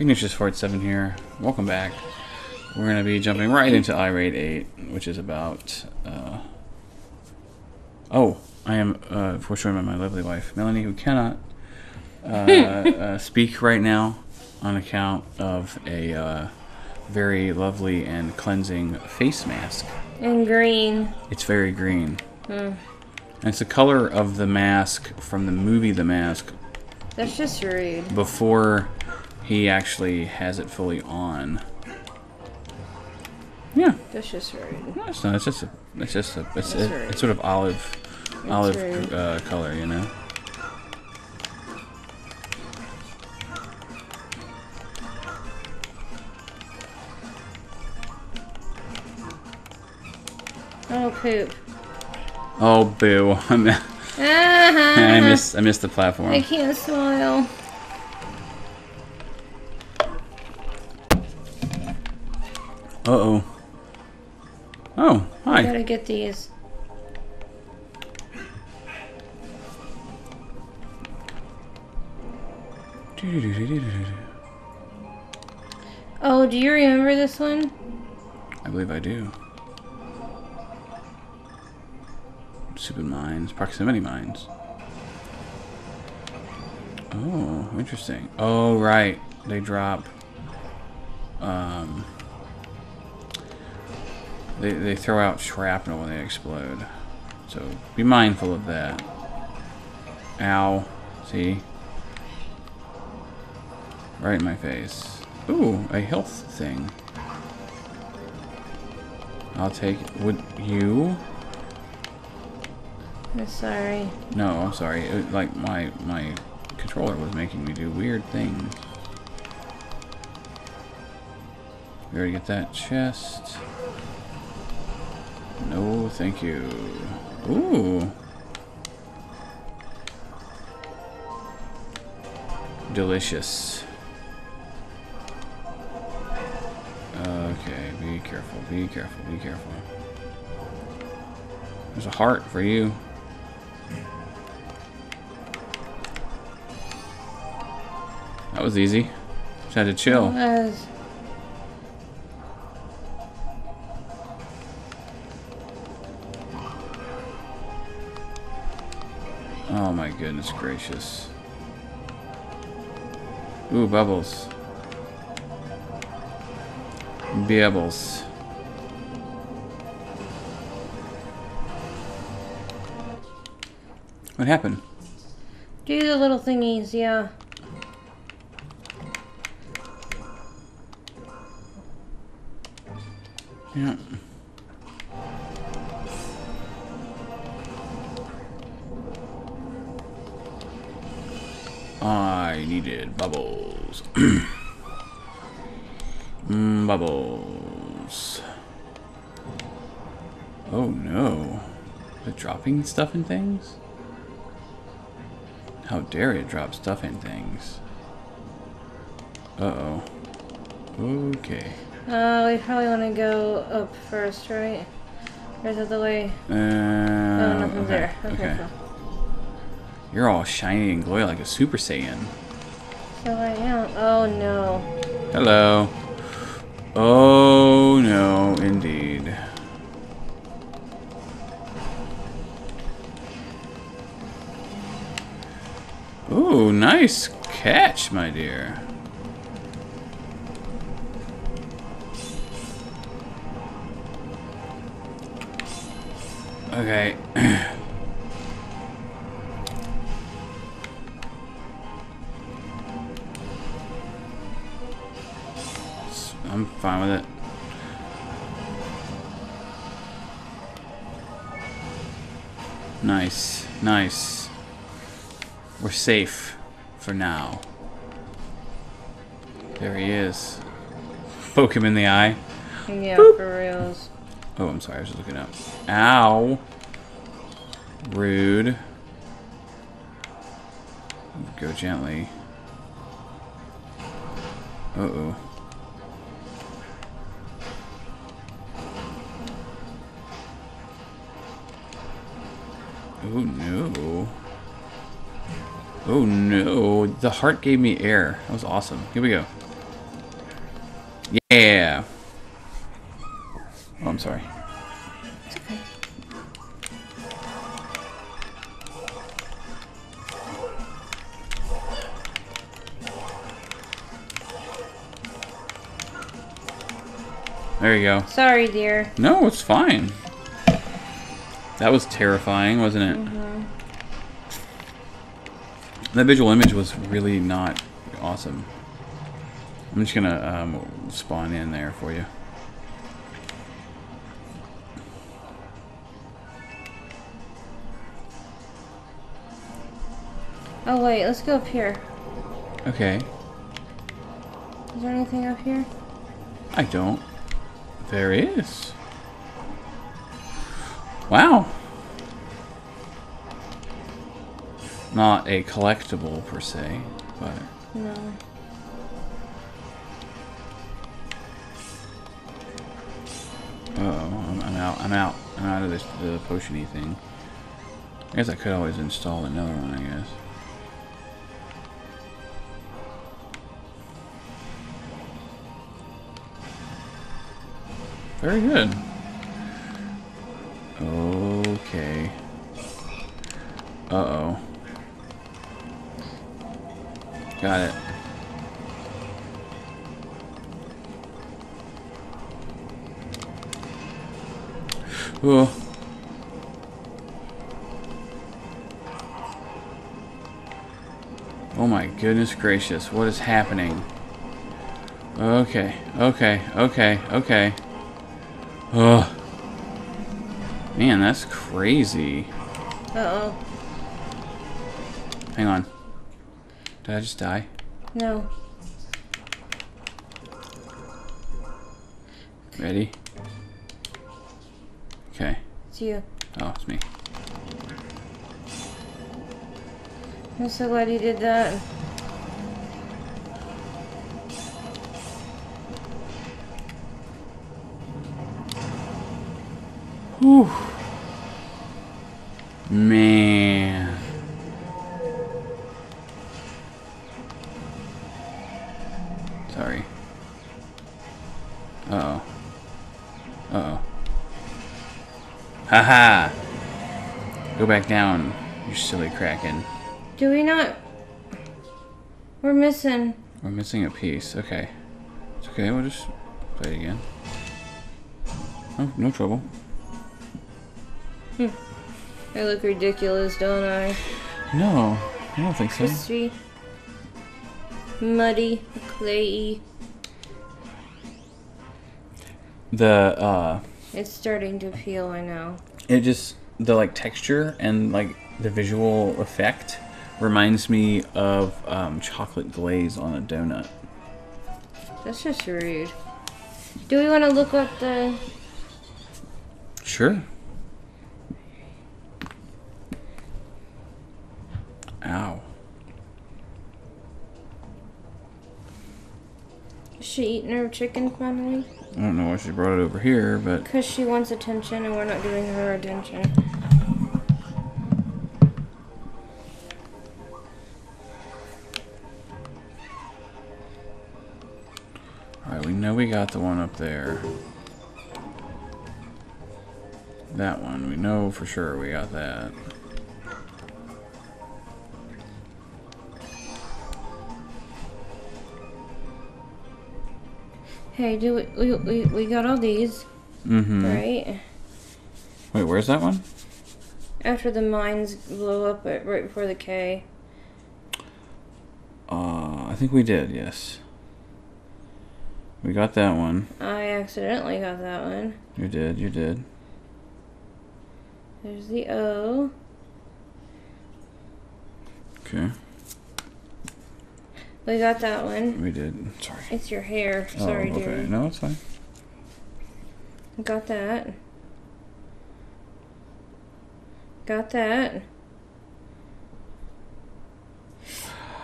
Ignatius Fort 7 here. Welcome back. We're going to be jumping right into Irate 8, which is about... Uh... Oh, I am uh, foreshortened by my lovely wife, Melanie, who cannot uh, uh, speak right now on account of a uh, very lovely and cleansing face mask. And green. It's very green. Hmm. And it's the color of the mask from the movie The Mask That's just rude. before he actually has it fully on. Yeah, That's just rude. no, it's not. It's just a. It's just a. It's, right. it's sort of olive, olive uh, color, you know. Oh, poop. Oh boo! I mi- Ah, I missed. I missed the platform. I can't smile. Uh oh. Oh, I hi. gotta get these. Oh, do you remember this one? I believe I do. Stupid mines, proximity mines. Oh, interesting. Oh, right. They drop. Um. They they throw out shrapnel when they explode, so be mindful of that. Ow! See? Right in my face. Ooh, a health thing. I'll take. Would you? I'm sorry. No, I'm sorry. It, like my my controller was making me do weird things. We already get that chest. No, thank you. Ooh. Delicious. Okay, be careful, be careful, be careful. There's a heart for you. That was easy. Just had to chill. Oh my goodness gracious. Ooh, bubbles. Bubbles. What happened? Do the little thingies, yeah. Yeah. I needed bubbles. mm, bubbles. Oh no. Is it dropping stuff in things? How dare it drop stuff in things? Uh oh. Okay. Uh, we probably want to go up first, right? Or is it the way? Uh, Oh, nothing's okay, there. Okay, okay. cool. You're all shiny and glowy like a Super Saiyan. So I am. Oh no. Hello. Oh no, indeed. Ooh, nice catch, my dear. Okay. I'm fine with it. Nice, nice. We're safe for now. There he is. Poke him in the eye. Yeah, for reals. Oh, I'm sorry, I was just looking up. Ow. Rude. Go gently. Uh-oh. Oh no. Oh no. The heart gave me air. That was awesome. Here we go. Yeah. Oh, I'm sorry. It's okay. There you go. Sorry, dear. No, it's fine. That was terrifying, wasn't it? Mm-hmm. That visual image was really not awesome. I'm just gonna um, spawn in there for you. Oh wait, let's go up here. Okay. Is there anything up here? I don't. There is. Wow. Not a collectible per se, but No. uh oh, I'm, I'm out. I'm out. I'm out of this the potiony thing. I guess I could always install another one. I guess. Very good. Uh-oh. Got it. Oh. Oh my goodness gracious, what is happening? Okay, okay, okay, okay. Ugh. Man, that's crazy. Uh-oh. Hang on. Did I just die? No. Ready? Okay. It's you. Oh, it's me. I'm so glad you did that. Whew. Man. Haha! Go back down, you silly kraken. Do we not? We're missing. We're missing a piece. Okay. It's okay, we'll just play it again. Oh, no trouble. I look ridiculous, don't I? No, I don't think so. Crispy. Muddy. Clayy. The, uh, It's starting to peel, I know. it just the like texture and like the visual effect reminds me of um, chocolate glaze on a donut. That's just rude. Do we want to look up the... Sure. Ow. Is she eating her chicken finally? I don't know why she brought it over here, but Because she wants attention and we're not giving her attention. alright, we know we got the one up there. That one, we know for sure we got that. Hey, do we, we, we, we got all these, Mm-hmm. right? Wait, where's that one? After the mines blow up at, right before the K. Uh, I think we did, yes. We got that one. I accidentally got that one. You did, you did. There's the O. Okay, We got that one. we did. Sorry. It's your hair. Sorry, oh, okay. dear. No, it's fine. Got that. Got that.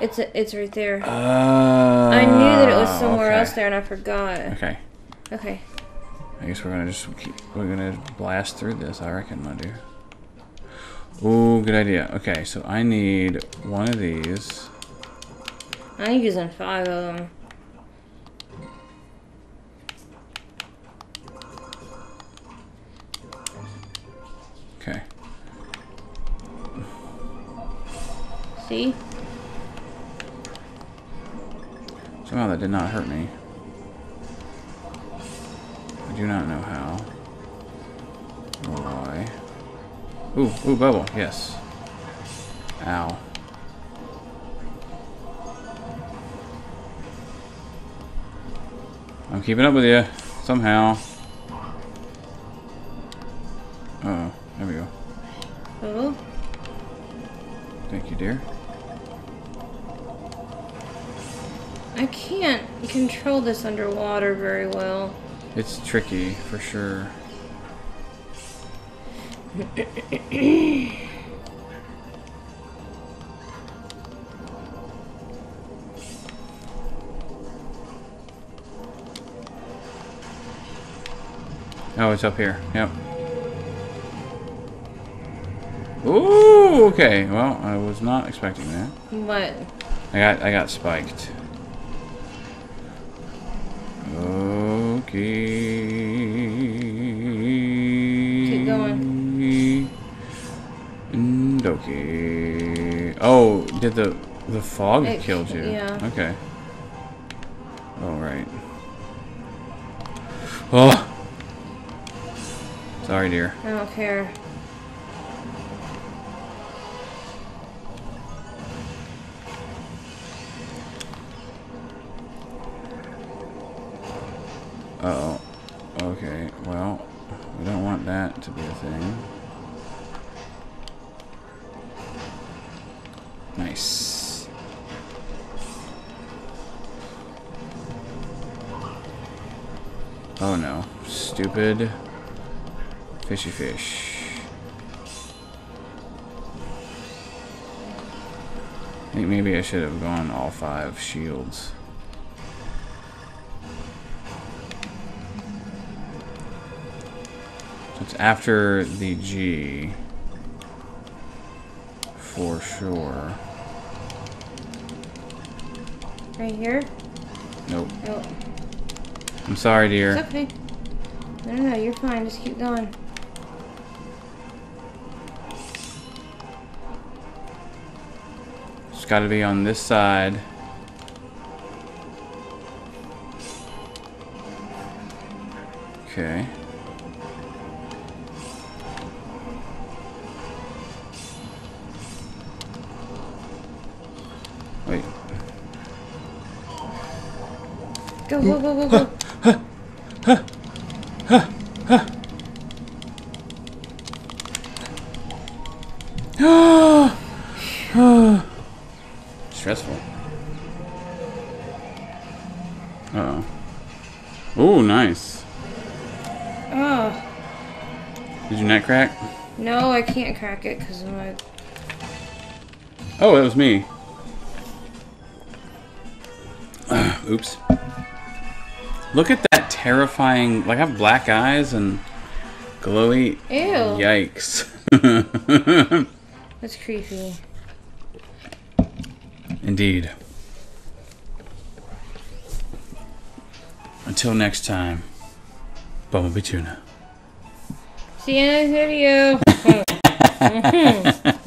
It's it's right there. Uh, I knew that it was somewhere okay. else there, and I forgot. Okay. Okay. I guess we're gonna just keep. We're gonna blast through this. I reckon, my dear. Ooh, good idea. Okay, so I need one of these. I'm using five of them. Okay. See? Somehow that did not hurt me. I do not know how. Or why. Ooh, ooh, bubble, yes. Ow. I'm keeping up with you, somehow. Uh oh, there we go. Oh. Thank you, dear. I can't control this underwater very well. It's tricky, for sure. Oh, it's up here. Yep. Ooh, okay. Well, I was not expecting that. What? I got I got spiked. Okay. Keep going. And okay. Oh, did the the fog It- killed you? yeah. Okay. All right. Oh. Sorry, dear. I don't care. Uh oh. Okay. Well, we don't want that to be a thing. Nice. Oh no. Stupid fishy fish. I think maybe I should have gone all five shields. It's after the G. For sure. Right here? Nope. Oh, I'm sorry, it's dear. okay. No, no, no, you're fine. Just keep going. It's gotta be on this side. Okay. Wait. Go, go, go, go, go. Stressful. Uh oh. Ooh, nice. Oh, Did you net crack? no, I can't crack it because of my. Oh, it was me. Oops. Look at that terrifying. Like, I have black eyes and glowy. Ew. Yikes. That's creepy. Indeed. Until next time, Bumblebee Tuna. See you in the next video. Mm-hmm.